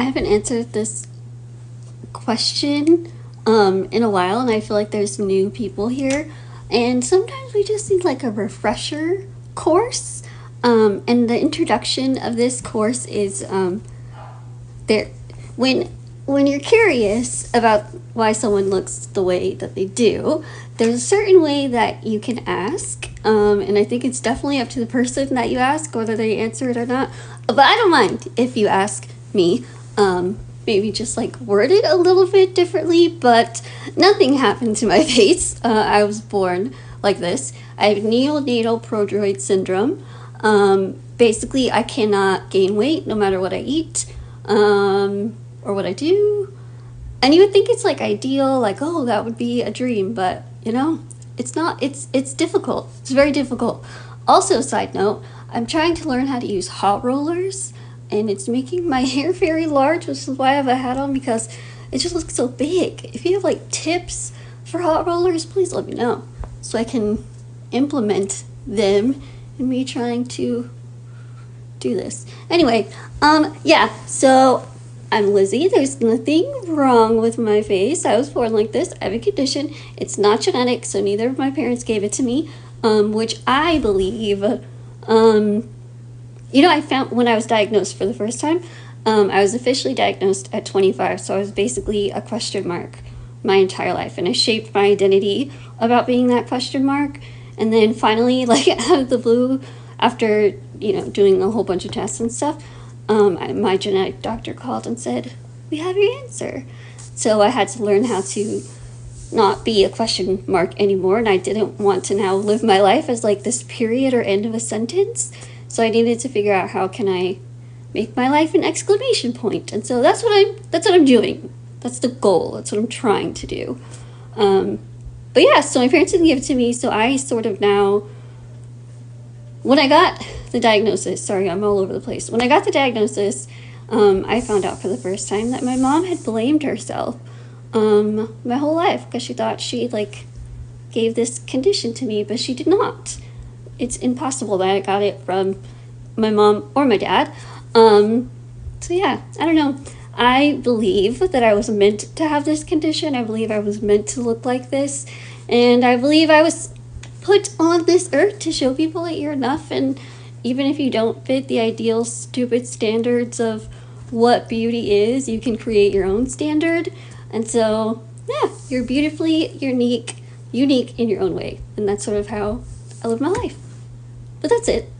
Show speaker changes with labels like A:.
A: I haven't answered this question um, in a while, and I feel like there's new people here. And sometimes we just need like a refresher course. Um, and the introduction of this course is um, there when when you're curious about why someone looks the way that they do, there's a certain way that you can ask. Um, and I think it's definitely up to the person that you ask whether they answer it or not. But I don't mind if you ask me. Um, maybe just like word it a little bit differently, but nothing happened to my face. Uh, I was born like this. I have neonatal progeroid syndrome. Um, basically, I cannot gain weight no matter what I eat um, or what I do. And you would think it's like ideal, like oh, that would be a dream, but you know, it's not. It's it's difficult. It's very difficult. Also, side note, I'm trying to learn how to use hot rollers and it's making my hair very large, which is why I have a hat on because it just looks so big. If you have like tips for hot rollers, please let me know so I can implement them in me trying to do this. Anyway, um, yeah, so I'm Lizzie. There's nothing wrong with my face. I was born like this. I have a condition. It's not genetic, so neither of my parents gave it to me, um, which I believe um, you know, I found when I was diagnosed for the first time, um, I was officially diagnosed at 25, so I was basically a question mark my entire life, and I shaped my identity about being that question mark. And then finally, like out of the blue, after you know doing a whole bunch of tests and stuff, um, my genetic doctor called and said, "We have your answer." So I had to learn how to not be a question mark anymore, and I didn't want to now live my life as like this period or end of a sentence. So I needed to figure out how can I make my life an exclamation point. And so that's what I'm that's what I'm doing. That's the goal. That's what I'm trying to do. Um, but yeah, so my parents didn't give it to me, so I sort of now when I got the diagnosis, sorry, I'm all over the place. When I got the diagnosis, um, I found out for the first time that my mom had blamed herself um, my whole life because she thought she like gave this condition to me, but she did not it's impossible that I got it from my mom or my dad. Um, so yeah, I don't know. I believe that I was meant to have this condition. I believe I was meant to look like this. And I believe I was put on this earth to show people that you're enough. And even if you don't fit the ideal, stupid standards of what beauty is, you can create your own standard. And so, yeah, you're beautifully unique, unique in your own way. And that's sort of how I live my life. But that's it.